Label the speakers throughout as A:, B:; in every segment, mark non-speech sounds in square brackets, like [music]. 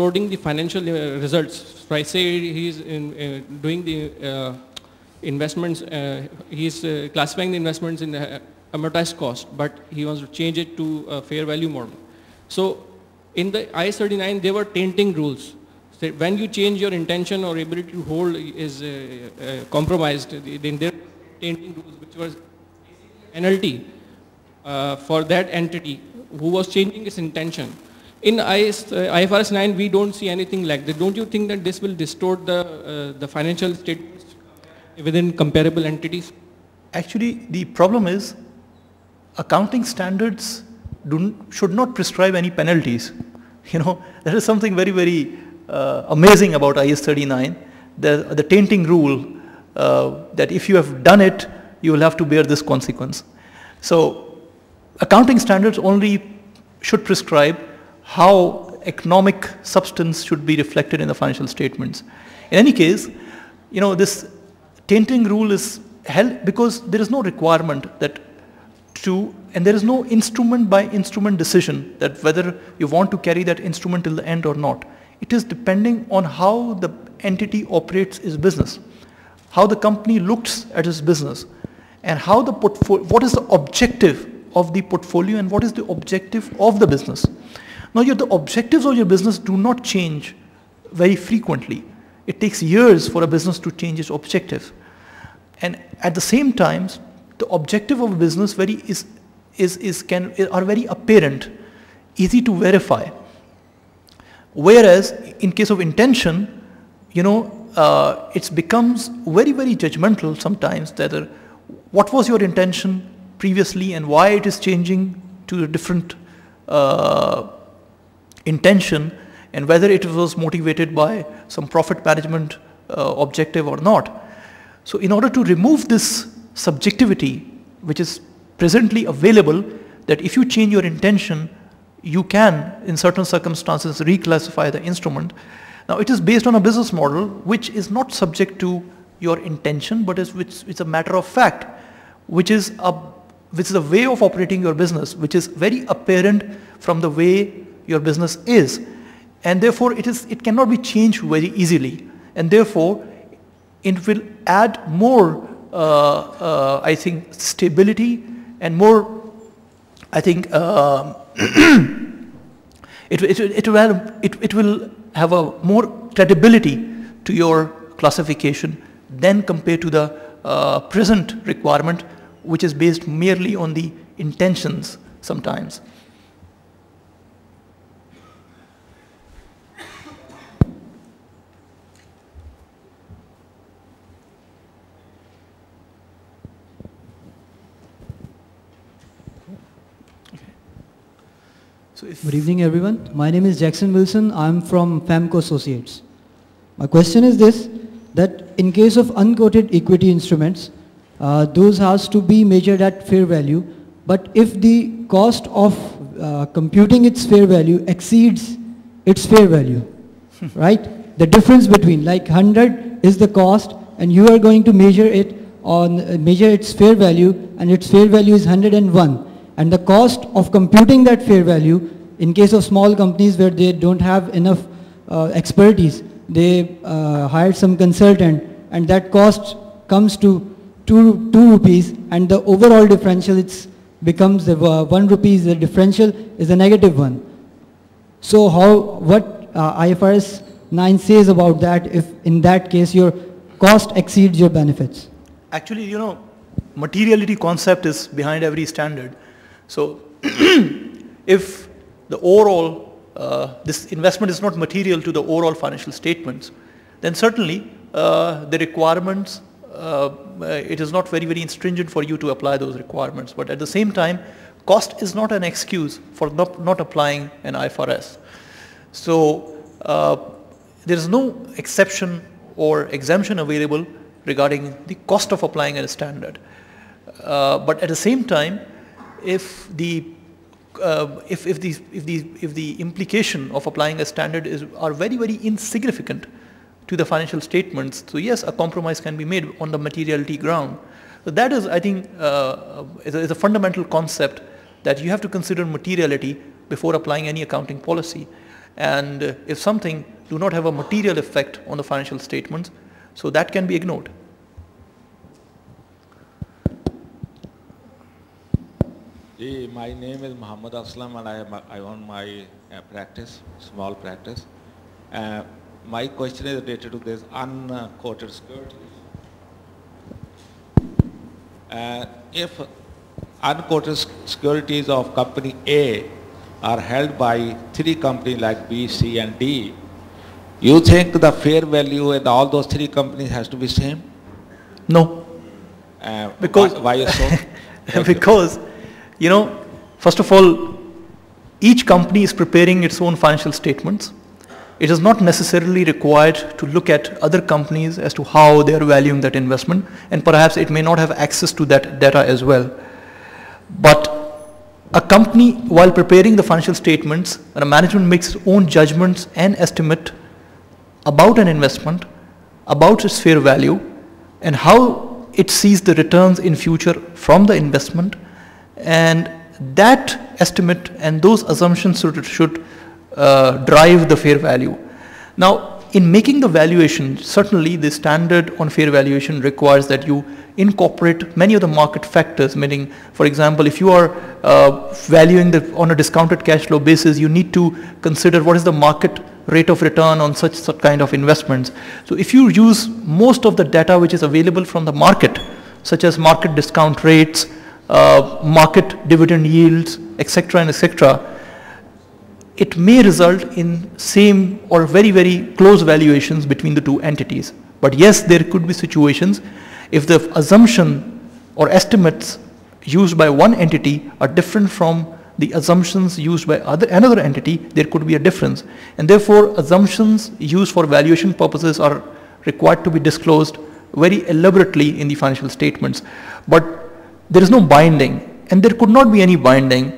A: distorting the financial uh, results. I say he's in, uh, doing the uh, investments, uh, he's classifying the investments in amortized cost, but he wants to change it to a fair value model. So in the IAS 39, there were tainting rules. So when you change your intention or ability to hold is compromised, then there tainting rules which was penalty uh, for that entity who was changing its intention. In IS, uh, IFRS 9, we don't see anything like that. Don't you think that this will distort the, uh, the financial statements within comparable entities?
B: Actually, the problem is accounting standards do, should not prescribe any penalties. [laughs] You know, that is something very, very uh, amazing about IAS 39. The, the tainting rule uh, that if you have done it, you will have to bear this consequence. So accounting standards only should prescribe how economic substance should be reflected in the financial statements. In any case, you know, this tainting rule is held because there is no requirement that to, and there is no instrument by instrument decision that whether you want to carry that instrument till the end or not. It is depending on how the entity operates its business, how the company looks at its business, and how the portfolio, what is the objective of the portfolio and what is the objective of the business. Now, your, the objectives of your business do not change very frequently. It takes years for a business to change its objective. And at the same time, the objective of a business very is, is, is can, are very apparent, easy to verify. Whereas in case of intention, you know, uh, it becomes very, very judgmental sometimes that uh, what was your intention previously and why it is changing to a different uh, intention and whether it was motivated by some profit management uh, objective or not. So in order to remove this subjectivity which is presently available that if you change your intention you can in certain circumstances reclassify the instrument. Now it is based on a business model which is not subject to your intention but is which it's a matter of fact which is a which is a way of operating your business which is very apparent from the way your business is and therefore it is it cannot be changed very easily and therefore it will add more uh, uh, I think stability and more I think uh, [clears throat] it, it, it, will it, it will have a more credibility to your classification than compared to the uh, present requirement which is based merely on the intentions sometimes.
C: So Good evening everyone. My name is Jackson Wilson. I'm from Famco Associates. My question is this, that in case of unquoted equity instruments, uh, those has to be measured at fair value. But if the cost of uh, computing its fair value exceeds its fair value, [laughs] right? The difference between like 100 is the cost and you are going to measure it on uh, measure its fair value and its fair value is 101 and the cost of computing that fair value in case of small companies where they don't have enough uh, expertise they uh, hire some consultant and that cost comes to two, two rupees and the overall differential it's becomes the uh, one rupees the differential is a negative one. So how, what uh, IFRS 9 says about that if in that case your cost exceeds your benefits?
B: Actually, you know, materiality concept is behind every standard. So [clears throat] if the overall, uh, this investment is not material to the overall financial statements, then certainly uh, the requirements uh, it is not very, very stringent for you to apply those requirements. But at the same time, cost is not an excuse for not, not applying an IFRS. So uh, there is no exception or exemption available regarding the cost of applying a standard. Uh, but at the same time, if the uh, if, if, the, if, the, if the implication of applying a standard is, are very, very insignificant, to the financial statements. So yes, a compromise can be made on the materiality ground. So that is, I think, uh, is, a, is, a, fundamental concept that you have to consider materiality before applying any accounting policy. And if something do not have a material effect on the financial statements, so that can be ignored.
D: My name is Muhammad Aslam and I, I own my uh, practice, small practice. Uh, my question is related to this unquoted securities. Uh, if unquoted securities of company A are held by three companies like B, C and D, you think the fair value in all those three companies has to be same?
B: No.
D: Uh,
B: because
D: why, why so? [laughs]
B: because, you know, first of all, each company is preparing its own financial statements. It is not necessarily required to look at other companies as to how they are valuing that investment, and perhaps it may not have access to that data as well. But a company, while preparing the financial statements, and a management makes its own judgments and estimate about an investment, about its fair value, and how it sees the returns in future from the investment, and that estimate and those assumptions should, should uh, drive the fair value. Now, in making the valuation, certainly the standard on fair valuation requires that you incorporate many of the market factors, meaning, for example, if you are uh, valuing the, on a discounted cash flow basis, you need to consider what is the market rate of return on such, such kind of investments. So if you use most of the data which is available from the market, such as market discount rates, uh, market dividend yields, etc. and etc., it may result in same or very, very close valuations between the two entities. But yes, there could be situations if the assumption or estimates used by one entity are different from the assumptions used by other, another entity, there could be a difference. And therefore, assumptions used for valuation purposes are required to be disclosed very elaborately in the financial statements. But there is no binding, and there could not be any binding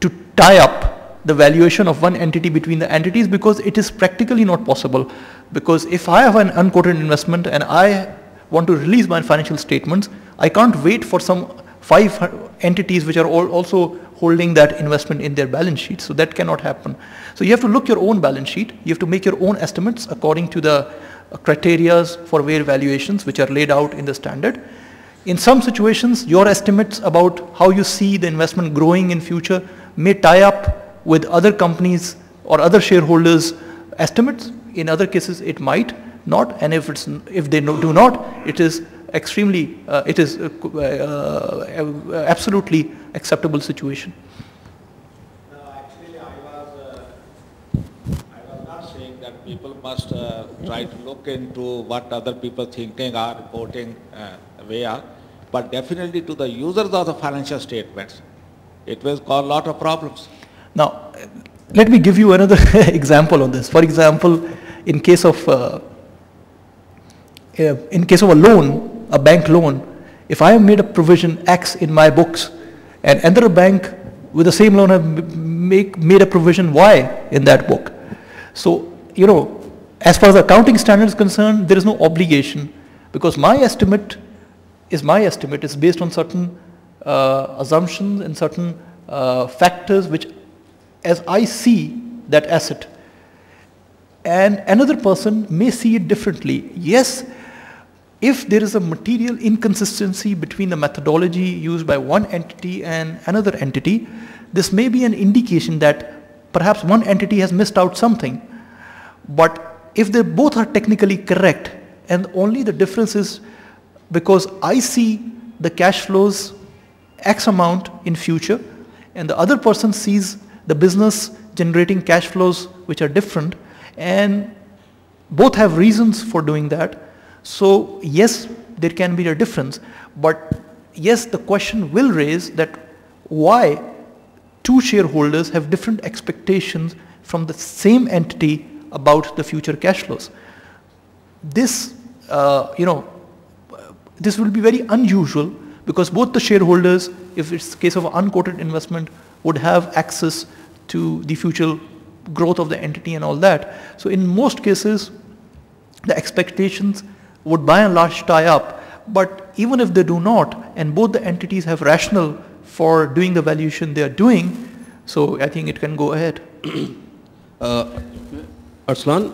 B: to tie up the valuation of one entity between the entities because it is practically not possible. Because if I have an unquoted investment and I want to release my financial statements, I can't wait for some five entities which are all also holding that investment in their balance sheet. So that cannot happen. So you have to look your own balance sheet. You have to make your own estimates according to the uh, criteria for fair valuations which are laid out in the standard. In some situations, your estimates about how you see the investment growing in future may tie up with other companies or other shareholders' estimates. In other cases, it might not. And if, it's, if they do not, it is extremely, uh, it is uh, uh, absolutely acceptable situation.
D: No, actually I was, uh, I was not saying that people must uh, try to look into what other people thinking or reporting uh, where, but definitely to the users of the financial statements, it will cause a lot of problems.
B: Now, let me give you another [laughs] example on this. For example, in case of uh, in case of a loan, a bank loan, if I have made a provision X in my books and another bank with the same loan have make, made a provision Y in that book. So, you know, as far as accounting standards concerned, there is no obligation because my estimate is my estimate. It's based on certain uh, assumptions and certain uh, factors which as I see that asset and another person may see it differently. Yes, if there is a material inconsistency between the methodology used by one entity and another entity, this may be an indication that perhaps one entity has missed out something. But if they both are technically correct and only the difference is because I see the cash flows X amount in future and the other person sees the business generating cash flows which are different and both have reasons for doing that. So yes, there can be a difference, but yes, the question will raise that why two shareholders have different expectations from the same entity about the future cash flows. This, uh, you know, this will be very unusual because both the shareholders, if it's case of unquoted investment, would have access to the future growth of the entity and all that. So in most cases, the expectations would by and large tie up. But even if they do not, and both the entities have rationale for doing the valuation they are doing, so I think it can go ahead. [clears throat]
E: Uh, Arslan,